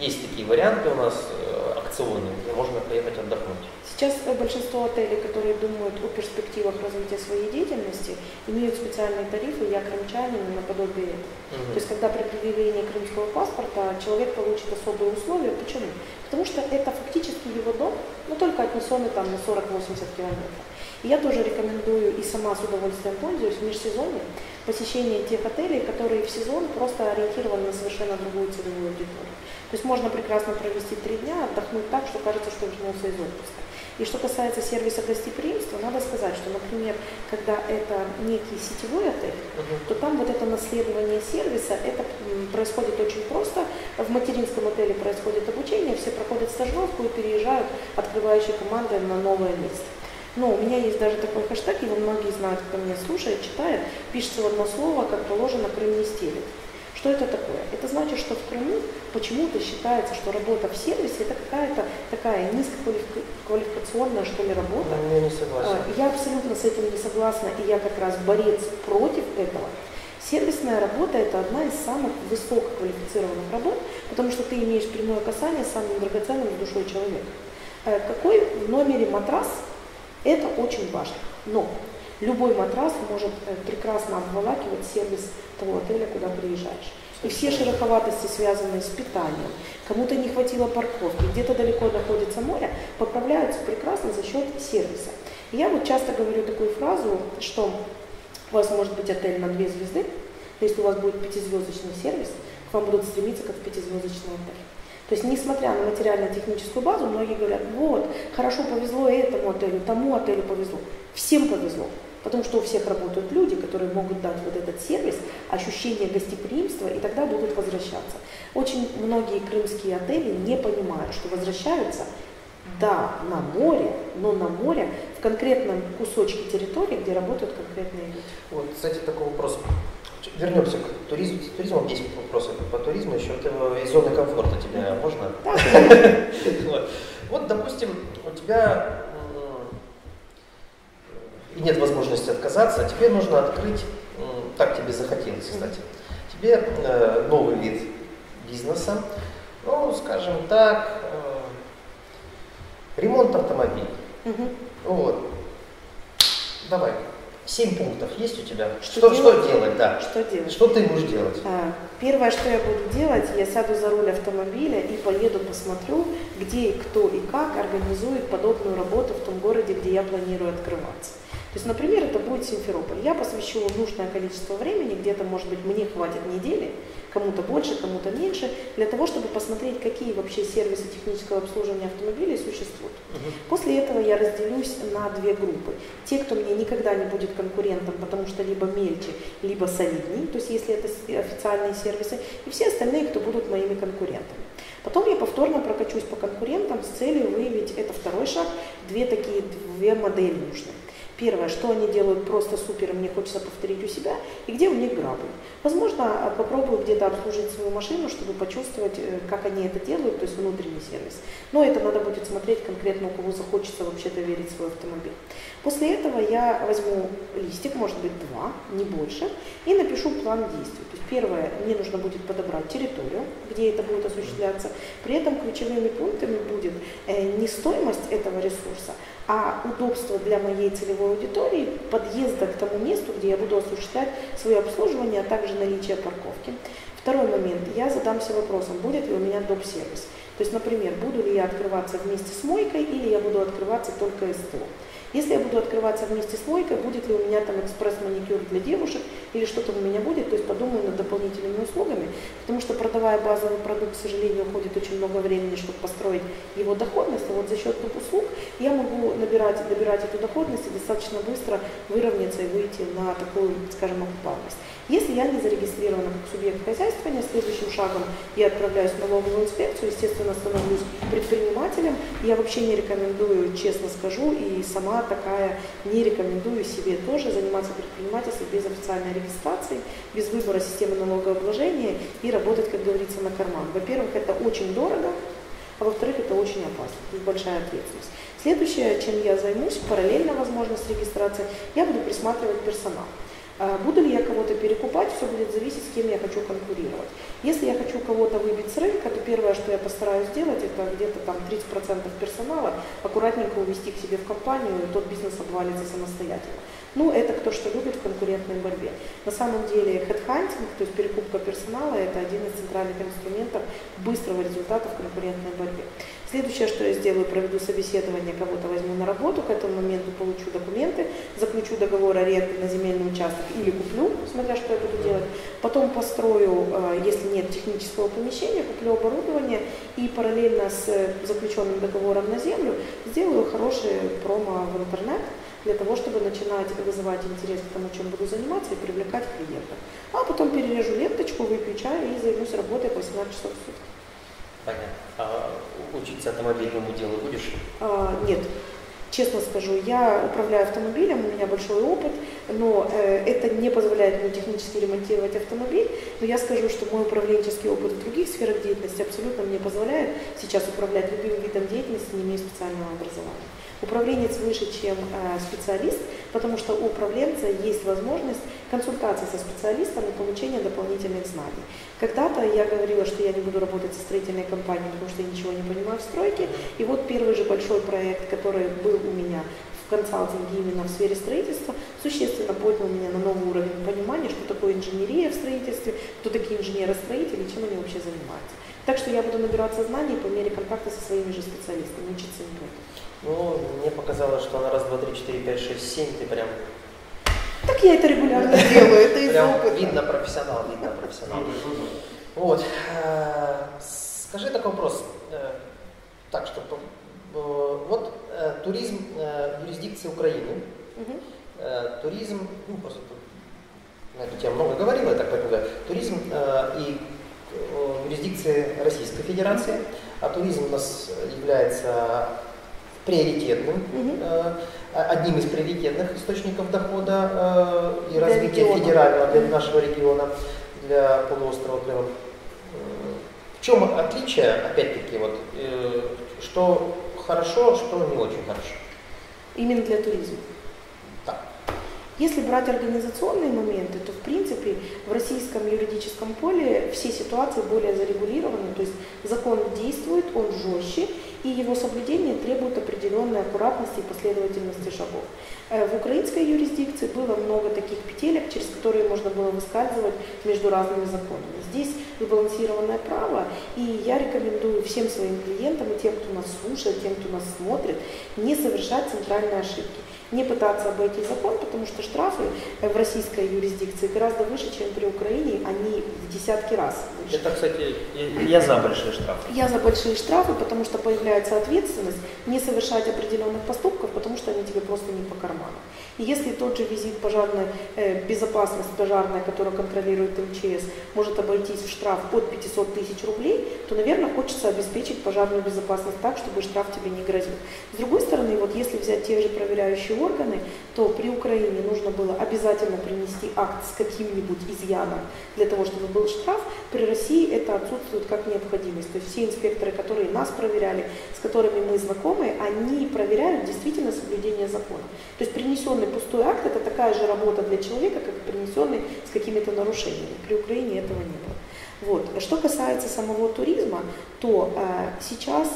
Есть такие варианты у нас э, акционные, где можно поехать отдохнуть. Сейчас большинство отелей, которые думают о перспективах развития своей деятельности, имеют специальные тарифы «Я крымчанин» наподобие этого. Угу. То есть, когда при предъявлении крымского паспорта человек получит особые условия. Почему? Потому что это фактически его дом, но только отнесенный там на 40-80 километров. Я тоже рекомендую и сама с удовольствием пользуюсь в межсезонье посещение тех отелей, которые в сезон просто ориентированы на совершенно другую целевую аудиторию. То есть можно прекрасно провести три дня, отдохнуть так, что кажется, что вернулся из отпуска. И что касается сервиса гостеприимства, надо сказать, что, например, когда это некий сетевой отель, uh-huh. то там вот это наследование сервиса, это происходит очень просто. В материнском отеле происходит обучение, все проходят стажировку и переезжают открывающие команды на новое место. Но у меня есть даже такой хэштег, его многие знают, кто меня слушает, читает, пишется в одно слово, как положено, Крым не стелит. Что это такое? Это значит, что в Крыму почему-то считается, что работа в сервисе это какая-то такая низкоквалификационная, что ли, работа. Я не согласен. А, я абсолютно с этим не согласна, и я как раз борец против этого. Сервисная работа – это одна из самых высококвалифицированных работ, потому что ты имеешь прямое касание с самым драгоценным душой человека. Э, какой в номере матрас – это очень важно. Но любой матрас может э, прекрасно обволакивать сервис того отеля, куда приезжаешь. И все шероховатости, связанные с питанием, кому-то не хватило парковки, где-то далеко находится море, поправляются прекрасно за счет сервиса. Я вот часто говорю такую фразу, что у вас может быть отель на две звезды, но если у вас будет пятизвездочный сервис, к вам будут стремиться как в пятизвездочный отель. То есть, несмотря на материально-техническую базу, многие говорят, вот, хорошо повезло этому отелю, тому отелю повезло. Всем повезло. Потому что у всех работают люди, которые могут дать вот этот сервис, ощущение гостеприимства, и тогда будут возвращаться. Очень многие крымские отели не понимают, что возвращаются, да, на море, но на море в конкретном кусочке территории, где работают конкретные люди. Вот, кстати, такой вопрос. Вернемся к туризму. Туризму есть вопросы по туризму еще. Из зоны комфорта тебе можно? Вот, допустим, у тебя нет возможности отказаться, тебе нужно открыть, так тебе захотелось, кстати, тебе э, новый вид бизнеса, ну, скажем так, э, ремонт автомобилей. Вот. Давай. Семь пунктов есть у тебя? Что, что, делать? что делать? Да. Что делать? Что ты будешь делать? А, первое, что я буду делать, я сяду за руль автомобиля и поеду посмотрю, где и кто и как организует подобную работу в том городе, где я планирую открываться. То есть, например, это будет Симферополь. Я посвящу нужное количество времени, где-то, может быть, мне хватит недели, кому-то больше, кому-то меньше, для того, чтобы посмотреть, какие вообще сервисы технического обслуживания автомобилей существуют. Угу. После этого я разделюсь на две группы. Те, кто мне никогда не будет конкурентом, потому что либо мельче, либо солидней, то есть если это официальные сервисы, и все остальные, кто будут моими конкурентами. Потом я повторно прокачусь по конкурентам с целью выявить, это второй шаг, две такие, две модели нужны. Первое, что они делают просто супер, мне хочется повторить у себя, и где у них грабли. Возможно, попробую где-то обслужить свою машину, чтобы почувствовать, э, как они это делают, то есть внутренний сервис. Но это надо будет смотреть конкретно, у кого захочется вообще доверить свой автомобиль. После этого я возьму листик, может быть два, не больше, и напишу план действий. То есть первое, мне нужно будет подобрать территорию, где это будет осуществляться. При этом ключевыми пунктами будет э, не стоимость этого ресурса, а удобство для моей целевой аудитории подъезда к тому месту, где я буду осуществлять свое обслуживание, а также наличие парковки. Второй момент. Я задамся вопросом, будет ли у меня доп-сервис. То есть, например, буду ли я открываться вместе с мойкой или я буду открываться только СТО. Если я буду открываться вместе с мойкой, будет ли у меня там экспресс-маникюр для девушек или что-то у меня будет, то есть подумаю над дополнительными услугами, потому что продавая базовый продукт, к сожалению, уходит очень много времени, чтобы построить его доходность, а вот за счет доп. услуг я могу набирать, добирать эту доходность и достаточно быстро выровняться и выйти на такую, скажем, окупаемость. Если я не зарегистрирована как субъект хозяйствования, следующим шагом я отправляюсь в налоговую инспекцию, естественно, становлюсь предпринимателем. Я вообще не рекомендую, честно скажу, и сама такая не рекомендую себе тоже заниматься предпринимательством без официальной регистрации, без выбора системы налогообложения и работать, как говорится, на карман. Во-первых, это очень дорого, а во-вторых, это очень опасно, то есть большая ответственность. Следующее, чем я займусь, параллельно, возможно, с регистрацией, я буду присматривать персонал. А буду ли я кого-то перекупать, все будет зависеть, с кем я хочу конкурировать. Если я хочу кого-то выбить с рынка, то первое, что я постараюсь сделать, это где-то там 30% персонала аккуратненько увести к себе в компанию, и тот бизнес обвалится самостоятельно. Ну, это кто что любит в конкурентной борьбе. На самом деле, хедхантинг, то есть перекупка персонала, это один из центральных инструментов быстрого результата в конкурентной борьбе. Следующее, что я сделаю, проведу собеседование, кого-то возьму на работу, к этому моменту получу документы, заключу договор аренды на земельный участок или куплю, смотря что я буду делать. Потом построю, э, если нет технического помещения, куплю оборудование и параллельно с заключенным договором на землю сделаю хороший промо в интернет для того, чтобы начинать вызывать интерес к тому, чем буду заниматься и привлекать клиентов. А потом перережу ленточку, выпью чай и займусь работой по 18 часов в сутки. Понятно. А учиться автомобильному делу будешь? А, нет. Честно скажу, я управляю автомобилем, у меня большой опыт, но э, это не позволяет мне технически ремонтировать автомобиль. Но я скажу, что мой управленческий опыт в других сферах деятельности абсолютно мне позволяет сейчас управлять любым видом деятельности, не имея специального образования. Управленец выше, чем э, специалист, потому что у управленца есть возможность консультации со специалистом и получения дополнительных знаний. Когда-то я говорила, что я не буду работать со строительной компанией, потому что я ничего не понимаю в стройке. И вот первый же большой проект, который был у меня в консалтинге именно в сфере строительства, существенно поднял меня на новый уровень понимания, что такое инженерия в строительстве, кто такие инженеры-строители, чем они вообще занимаются. Так что я буду набираться знаний по мере контакта со своими же специалистами, учиться буду. Ну, мне показалось, что на раз, два, три, четыре, пять, шесть, семь ты прям... Так я это регулярно делаю, это из прям опыта. видно профессионал, видно профессионал. Вот. Э, скажи такой вопрос. Э, так, что э, вот туризм юрисдикции Украины, туризм, ну, просто на эту тему много говорил, я так понимаю, туризм и юрисдикции Российской Федерации, а туризм у нас является приоритетным, угу. одним из приоритетных источников дохода э, и для развития региона. федерального для нашего региона, для полуострова Крыма. В чем отличие, опять-таки, вот, что хорошо, что не очень хорошо? Именно для туризма. Если брать организационные моменты, то в принципе в российском юридическом поле все ситуации более зарегулированы, то есть закон действует, он жестче, и его соблюдение требует определенной аккуратности и последовательности шагов. Э, в украинской юрисдикции было много таких петелек, через которые можно было выскальзывать между разными законами. Здесь сбалансированное право, и я рекомендую всем своим клиентам и тем, кто нас слушает, тем, кто нас смотрит, не совершать центральные ошибки не пытаться обойти закон, потому что штрафы в российской юрисдикции гораздо выше, чем при Украине, они в десятки раз выше. Это, кстати, я, за большие штрафы. Я за большие штрафы, потому что появляется ответственность не совершать определенных поступков, потому что они тебе просто не по карману. И если тот же визит пожарной э, безопасность пожарная, которую контролирует МЧС, может обойтись в штраф от 500 тысяч рублей, то, наверное, хочется обеспечить пожарную безопасность так, чтобы штраф тебе не грозил. С другой стороны, вот если взять те же проверяющие органы, то при Украине нужно было обязательно принести акт с каким-нибудь изъяном для того, чтобы был штраф. При России это отсутствует как необходимость. То есть все инспекторы, которые нас проверяли, с которыми мы знакомы, они проверяют действительно соблюдение закона. То есть принесенный пустой акт – это такая же работа для человека, как принесенный с какими-то нарушениями. При Украине этого не было. Вот. Что касается самого туризма, то э, сейчас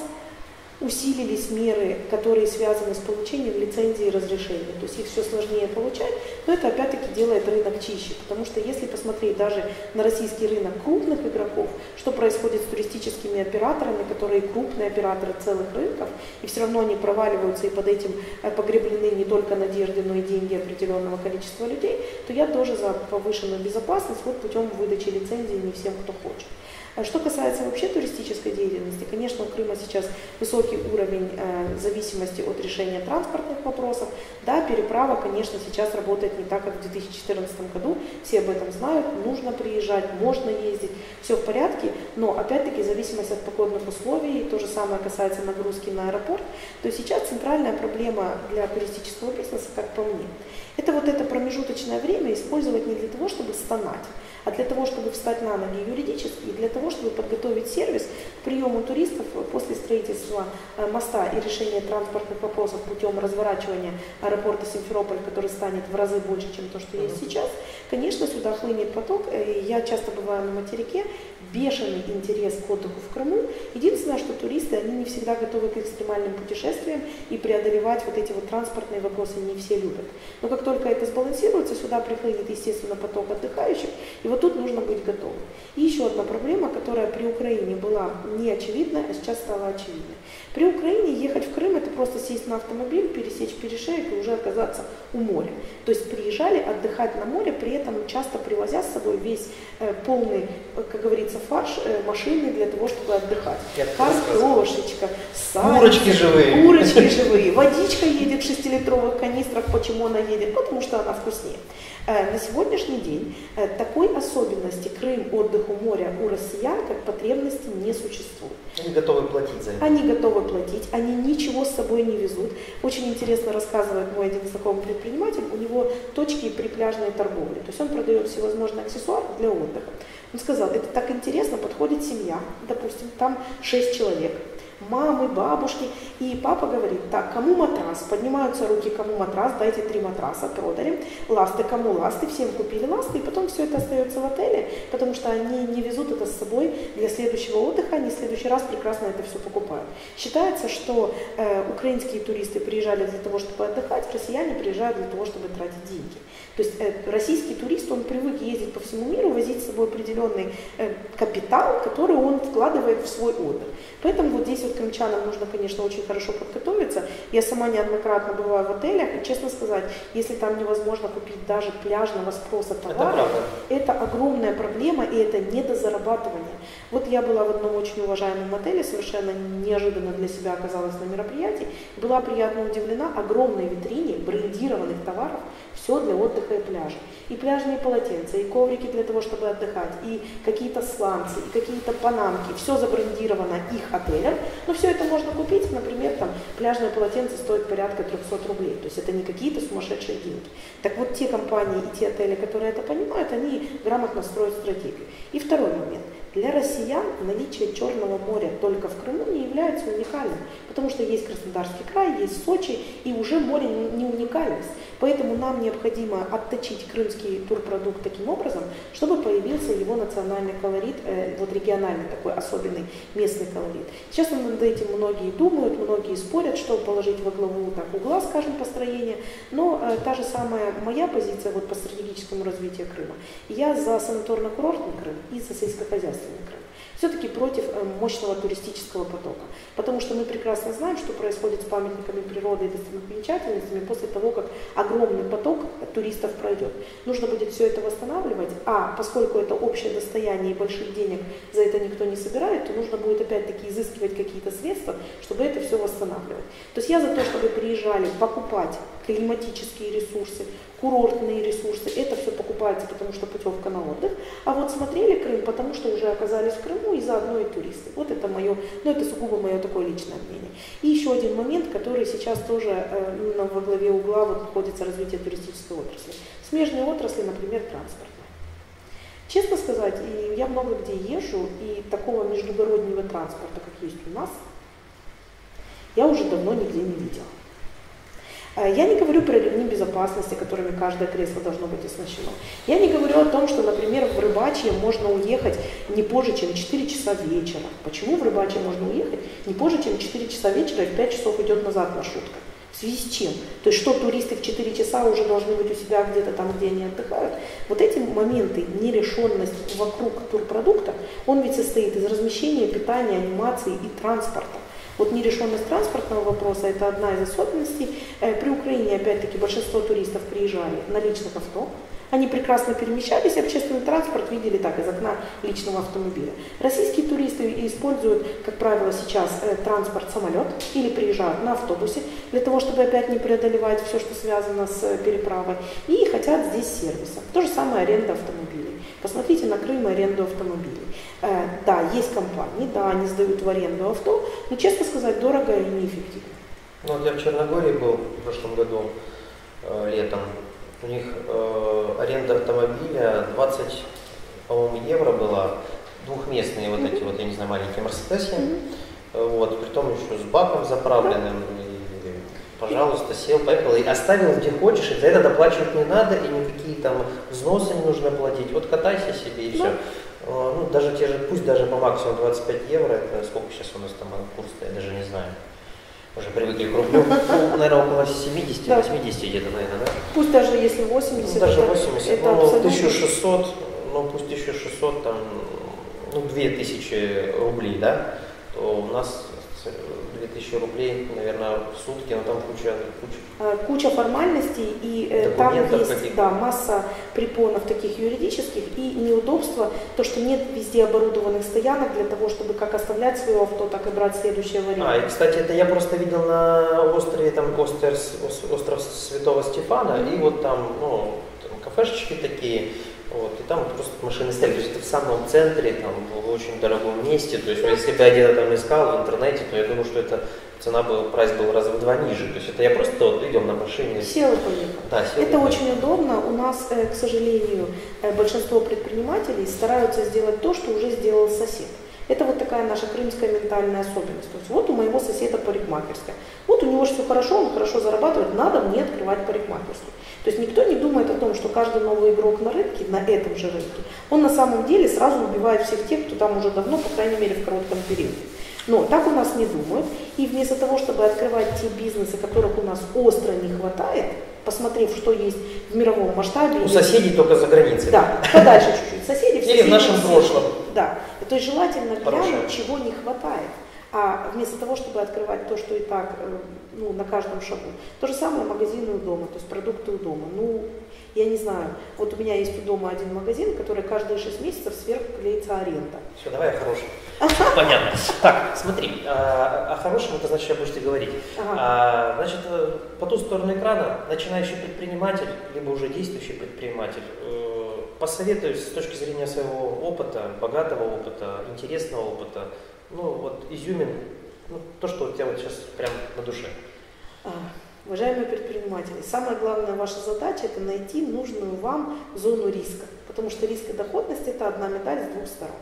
усилились меры, которые связаны с получением лицензии и разрешения. То есть их все сложнее получать, но это опять-таки делает рынок чище. Потому что если посмотреть даже на российский рынок крупных игроков, что происходит с туристическими операторами, которые крупные операторы целых рынков, и все равно они проваливаются и под этим э, погреблены не только надежды, но и деньги определенного количества людей, то я тоже за повышенную безопасность вот путем выдачи лицензии не всем, кто хочет. А что касается вообще туристической деятельности, конечно, у Крыма сейчас высокий уровень э, зависимости от решения транспортных вопросов. Да, переправа, конечно, сейчас работает не так, как в 2014 году. Все об этом знают, нужно приезжать, можно ездить, все в порядке, но опять-таки зависимость от погодных условий, то же самое касается нагрузки на аэропорт. То сейчас центральная проблема для туристического бизнеса, как по мне, это вот это промежуточное время использовать не для того, чтобы стонать, а для того, чтобы встать на ноги юридически и для того, чтобы подготовить сервис к приему туристов после строительства э, моста и решения транспортных вопросов путем разворачивания аэропорта Симферополь, который станет в разы больше, чем то, что есть сейчас. Конечно, сюда хлынет поток. Э, я часто бываю на материке, бешеный интерес к отдыху в Крыму. Единственное, что туристы, они не всегда готовы к экстремальным путешествиям и преодолевать вот эти вот транспортные вопросы не все любят. Но как только это сбалансируется, сюда приходит, естественно, поток отдыхающих, и вот тут нужно быть готовым. И еще одна проблема, которая при Украине была не очевидна, а сейчас стала очевидной. При Украине ехать в Крым это просто сесть на автомобиль, пересечь перешеек и уже оказаться у моря. То есть приезжали отдыхать на море, при этом часто привозя с собой весь э, полный, как говорится, фарш э, машины для того, чтобы отдыхать. Картошечка, сальца, курочки живые. Курочки живые. Водичка едет в 6-литровых канистрах. Почему она едет? Потому что она вкуснее. Э, на сегодняшний день э, такой особенности Крым, отдых у моря у россиян как потребности не существует. Они готовы платить за это. Они готовы платить, они ничего с собой не везут. Очень интересно рассказывает мой один знакомый предприниматель, у него точки при пляжной торговле. То есть он продает всевозможные аксессуары для отдыха. Он сказал, это так интересно, подходит семья, допустим, там 6 человек, мамы, бабушки. И папа говорит, так, кому матрас? Поднимаются руки, кому матрас, дайте три матраса, продали. Ласты, кому ласты? Всем купили ласты, и потом все это остается в отеле, потому что они не везут это с собой для следующего отдыха, они в следующий раз прекрасно это все покупают. Считается, что э, украинские туристы приезжали для того, чтобы отдыхать, россияне приезжают для того, чтобы тратить деньги. То есть э, российский турист, он привык ездить по всему миру, возить с собой определенный э, капитал, который он вкладывает в свой отдых. Поэтому вот здесь вот крымчанам нужно, конечно, очень хорошо подготовиться. Я сама неоднократно бываю в отелях, и, честно сказать, если там невозможно купить даже пляжного спроса товара, это, это огромная проблема, и это недозарабатывание. Вот я была в одном очень уважаемом отеле, совершенно неожиданно для себя оказалась на мероприятии, была приятно удивлена огромной витрине брендированных товаров, все для отдыха и пляжа. И пляжные полотенца, и коврики для того, чтобы отдыхать, и какие-то сланцы, и какие-то панамки. Все забрендировано их отелем. Но все это можно купить, например, там пляжное полотенце стоит порядка 300 рублей. То есть это не какие-то сумасшедшие деньги. Так вот те компании и те отели, которые это понимают, они грамотно строят стратегию. И второй момент – для россиян наличие Черного моря только в Крыму не является уникальным, потому что есть Краснодарский край, есть Сочи, и уже море не уникальность. Поэтому нам необходимо отточить крымский турпродукт таким образом, чтобы появился его национальный колорит, э, вот региональный такой особенный местный колорит. Сейчас над этим многие думают, многие спорят, что положить во главу так угла, скажем, построения, но э, та же самая моя позиция вот по стратегическому развитию Крыма. Я за санаторно-курортный Крым и за сельскохозяйственный Крым все-таки против э, мощного туристического потока. Потому что мы прекрасно знаем, что происходит с памятниками природы и достопримечательностями после того, как огромный поток туристов пройдет. Нужно будет все это восстанавливать, а поскольку это общее достояние и больших денег за это никто не собирает, то нужно будет опять-таки изыскивать какие-то средства, чтобы это все восстанавливать. То есть я за то, чтобы приезжали покупать климатические ресурсы, курортные ресурсы, это все покупается, потому что путевка на отдых. А вот смотрели Крым, потому что уже оказались в Крыму и заодно и туристы. Вот это мое, ну это сугубо мое такое личное мнение. И еще один момент, который сейчас тоже э, во главе угла вот, находится развитие туристической отрасли. Смежные отрасли, например, транспортная. Честно сказать, я много где езжу, и такого междугороднего транспорта, как есть у нас, я уже давно нигде не видела. Э, я не говорю про ремни безопасности, которыми каждое кресло должно быть оснащено. Я не говорю о том, что, например, в Рыбачье можно уехать не позже, чем 4 часа вечера. Почему в Рыбачье можно уехать не позже, чем 4 часа вечера и в 5 часов идет назад маршрутка? В связи с чем? То есть что туристы в 4 часа уже должны быть у себя где-то там, где они отдыхают. Вот эти моменты, нерешенность вокруг турпродукта, он ведь состоит из размещения, питания, анимации и транспорта. Вот нерешенность транспортного вопроса – это одна из особенностей. Э, при Украине, опять-таки, большинство туристов приезжали на личных авто, они прекрасно перемещались, общественный транспорт видели так, из окна личного автомобиля. Российские туристы используют, как правило, сейчас э, транспорт самолет или приезжают на автобусе для того, чтобы опять не преодолевать все, что связано с э, переправой, и хотят здесь сервиса. То же самое аренда автомобилей. Посмотрите на Крым аренду автомобилей. Э, да, есть компании, да, они сдают в аренду авто, но, честно сказать, дорого и неэффективно. Ну, вот я в Черногории был в прошлом году э, летом. У них э, аренда автомобиля 20, по-моему, евро была. Двухместные вот эти вот, я не знаю, маленькие Мерседесы. Mm-hmm. Вот, при том еще с баком заправленным. И, пожалуйста, сел, поехал и оставил где хочешь, и за это доплачивать не надо, и никакие там взносы не нужно платить. Вот катайся себе и все. Ну, даже те же, пусть даже по максимуму 25 евро, это сколько сейчас у нас там курс, я даже не знаю уже привыкли к рублю, ну, наверное, около 70-80 да. где-то, наверное, да? Пусть даже если 80, ну, даже 80, это ну, абсолютно... 1600, ну, пусть 1600, там, ну, 2000 рублей, да, то у нас 2000 рублей, наверное, в сутки, но там куча... Куча, а, куча формальностей, и э, там есть да, масса препонов таких юридических, и неудобства, то, что нет везде оборудованных стоянок для того, чтобы как оставлять свое авто, так и брать следующее вариант. А, и, кстати, это я просто видел на острове, там, остров, остров Святого Стефана, mm-hmm. и вот там, ну, там кафешечки такие, вот, и там просто машины стояли. То есть это в самом центре, там, в очень дорогом месте. То есть если бы я где-то там искал в интернете, то я думаю, что это цена был, прайс был раза в два ниже. То есть это я просто вот видел на машине. Сел и поехал. Да, сел это очень удобно. У нас, э, к сожалению, э, большинство предпринимателей стараются сделать то, что уже сделал сосед. Это вот такая наша крымская ментальная особенность. То есть вот у моего соседа парикмахерская. Вот у него все хорошо, он хорошо зарабатывает, надо мне открывать парикмахерскую. То есть никто не думает о том, что каждый новый игрок на рынке, на этом же рынке, он на самом деле сразу убивает всех тех, кто там уже давно, по крайней мере, в коротком периоде. Но так у нас не думают. И вместо того, чтобы открывать те бизнесы, которых у нас остро не хватает, посмотрев, что есть в мировом масштабе. У соседей только за границей. Да, подальше чуть-чуть. Соседи Или в нашем прошлом. Да. То есть желательно глянуть, чего не хватает. А вместо того, чтобы открывать то, что и так э, ну, на каждом шагу. То же самое магазины у дома, то есть продукты у дома. Ну, я не знаю, вот у меня есть у дома один магазин, который каждые 6 месяцев сверху клеится аренда. Все, давай о хорошем. Понятно. Так, смотри, а, о хорошем это значит, будешь ты говорить. Ага. А, значит, э, по ту сторону экрана начинающий предприниматель, либо уже действующий предприниматель, э, посоветуюсь с точки зрения своего опыта, богатого опыта, интересного опыта, ну вот изюмин, ну, то, что у тебя вот сейчас прям на душе. А, уважаемые предприниматели, самая главная ваша задача это найти нужную вам зону риска, потому что риск и доходность это одна медаль с двух сторон.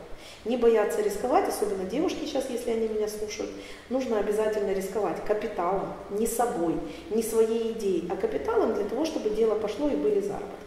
Не бояться рисковать, особенно девушки сейчас, если они меня слушают, нужно обязательно рисковать капиталом, не собой, не своей идеей, а капиталом для того, чтобы дело пошло и были заработки.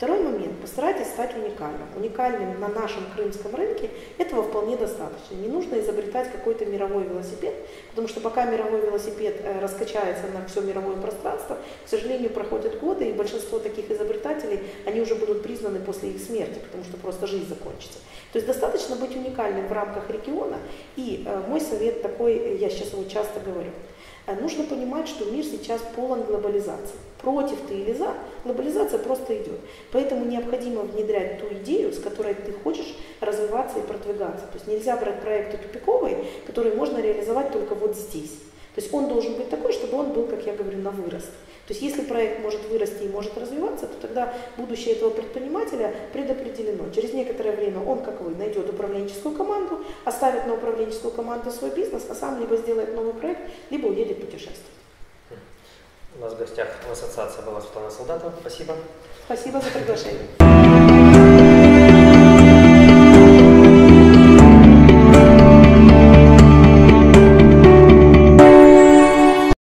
Второй момент. Постарайтесь стать уникальным. Уникальным на нашем крымском рынке этого вполне достаточно. Не нужно изобретать какой-то мировой велосипед, потому что пока мировой велосипед э, раскачается на все мировое пространство, к сожалению, проходят годы, и большинство таких изобретателей, они уже будут признаны после их смерти, потому что просто жизнь закончится. То есть достаточно быть уникальным в рамках региона, и э, мой совет такой, я сейчас его часто говорю – Э, нужно понимать, что мир сейчас полон глобализации. Против ты или за, глобализация просто идет. Поэтому необходимо внедрять ту идею, с которой ты хочешь развиваться и продвигаться. То есть нельзя брать проекты тупиковые, которые можно реализовать только вот здесь. То есть он должен быть такой, чтобы он был, как я говорю, на вырост. То есть если проект может вырасти и может развиваться, то тогда будущее этого предпринимателя предопределено. Через некоторое время он, как вы, найдет управленческую команду, оставит на управленческую команду свой бизнес, а сам либо сделает новый проект, либо уедет путешествовать. У нас в гостях в ассоциации была Светлана Солдатова. Спасибо. Спасибо за приглашение.